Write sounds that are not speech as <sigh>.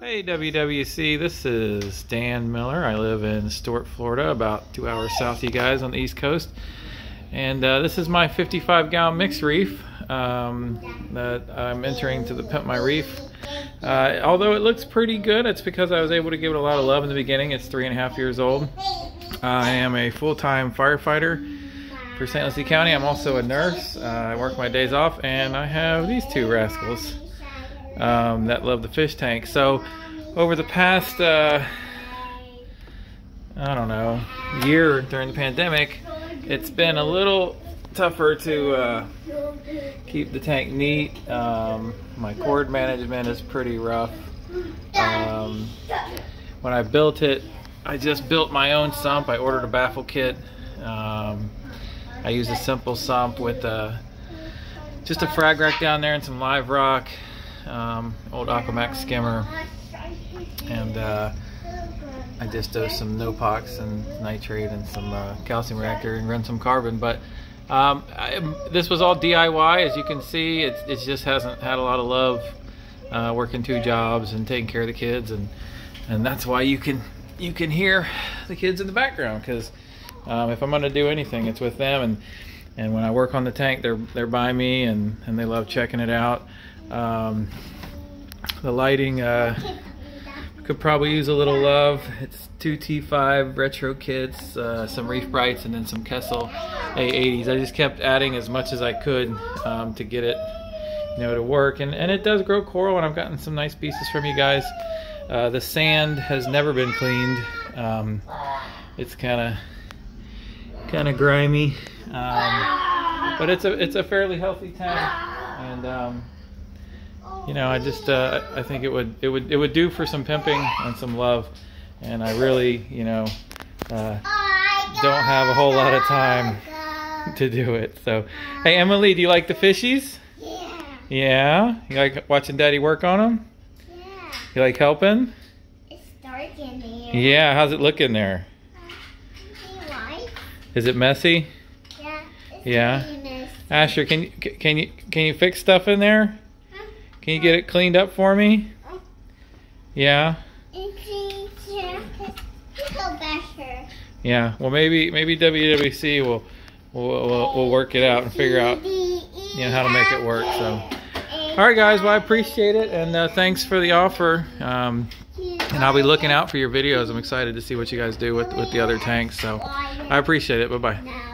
Hey WWC, this is Dan Miller. I live in Stuart, Florida, about two hours south of you guys on the East Coast. And uh, this is my 55 gallon mixed reef um, that I'm entering to the Pimp My Reef. Uh, although it looks pretty good, it's because I was able to give it a lot of love in the beginning. It's three and a half years old. I am a full-time firefighter for St. Lucie County. I'm also a nurse. Uh, I work my days off and I have these two rascals um, that love the fish tank. So over the past, uh, I don't know, year during the pandemic, it's been a little tougher to uh, keep the tank neat. Um, my cord management is pretty rough. Um, when I built it, I just built my own sump. I ordered a baffle kit. Um, I used a simple sump with uh, just a frag rack down there and some live rock um, old AquaMaxx skimmer, and uh, I just dosed some Nopox and nitrate and some uh, calcium reactor and run some carbon. But um, I, this was all DIY, as you can see. It, it just hasn't had a lot of love uh, working two jobs and taking care of the kids, and and that's why you can you can hear the kids in the background because um, if I'm going to do anything, it's with them and. And when I work on the tank, they're they're by me, and, and they love checking it out. Um, the lighting uh, could probably use a little love. It's two T5 retro kits, uh, some ReefBrites, and then some Kessil A80s. I just kept adding as much as I could um, to get it, you know, to work. And, and it does grow coral, and I've gotten some nice pieces from you guys. Uh, the sand has never been cleaned. Um, it's kind of kind of grimy, um, but it's a it's a fairly healthy tank, and um, you know, I just uh, I think it would it would it would do for some pimping and some love, and I really you know uh, don't have a whole lot of time <laughs> to do it. So, hey Emily, do you like the fishies? Yeah. Yeah. You like watching Daddy work on them? Yeah. You like helping? It's dark in here. Yeah. How's it look in there? Why? Is it messy? Yeah. It's Yeah. Asher, can you can you can you fix stuff in there? Can you get it cleaned up for me? Yeah. Yeah. Well, maybe maybe WWC will will will, will work it out and figure out you know, how to make it work, so. All right, guys. Well, I appreciate it, and uh, thanks for the offer. Um, and I'll be looking out for your videos. I'm excited to see what you guys do with with the other tanks. So I appreciate it. Bye bye.